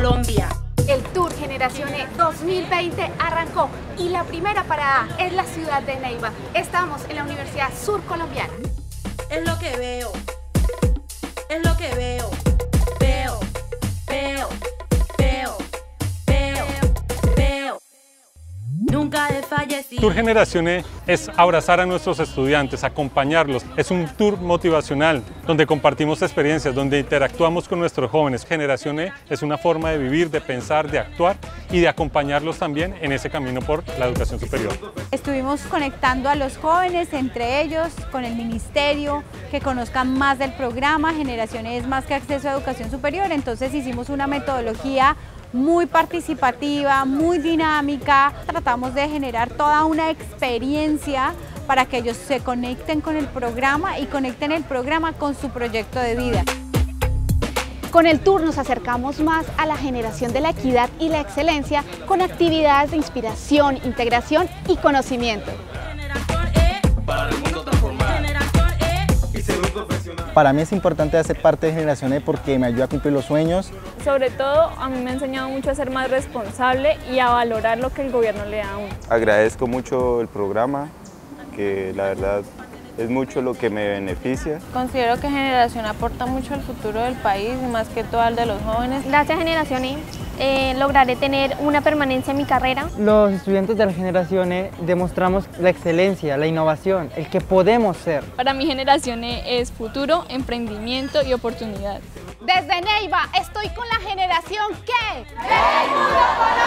Colombia. El Tour Generación E 2020 arrancó y la primera parada es la ciudad de Neiva. Estamos en la Universidad Sur Colombiana. Es lo que veo. Es lo que. Veo. Nunca desfallecí. Tour Generación E es abrazar a nuestros estudiantes, acompañarlos. Es un tour motivacional donde compartimos experiencias, donde interactuamos con nuestros jóvenes. Generación E es una forma de vivir, de pensar, de actuar y de acompañarlos también en ese camino por la educación superior. Estuvimos conectando a los jóvenes entre ellos, con el ministerio, que conozcan más del programa. Generación E es más que acceso a educación superior, entonces hicimos una metodología muy participativa, muy dinámica. Tratamos de generar toda una experiencia para que ellos se conecten con el programa y conecten el programa con su proyecto de vida. Con el Tour nos acercamos más a la generación de la equidad y la excelencia con actividades de inspiración, integración y conocimiento. Para mí es importante hacer parte de Generación E porque me ayuda a cumplir los sueños. Sobre todo, a mí me ha enseñado mucho a ser más responsable y a valorar lo que el gobierno le da a uno. Agradezco mucho el programa, que la verdad es mucho lo que me beneficia. Considero que Generación aporta mucho al futuro del país y más que todo al de los jóvenes. Gracias a Generación E, eh, lograré tener una permanencia en mi carrera. Los estudiantes de la generación E demostramos la excelencia, la innovación, el que podemos ser. Para mi generación E es futuro, emprendimiento y oportunidad. Desde Neiva estoy con la generación que... ¡El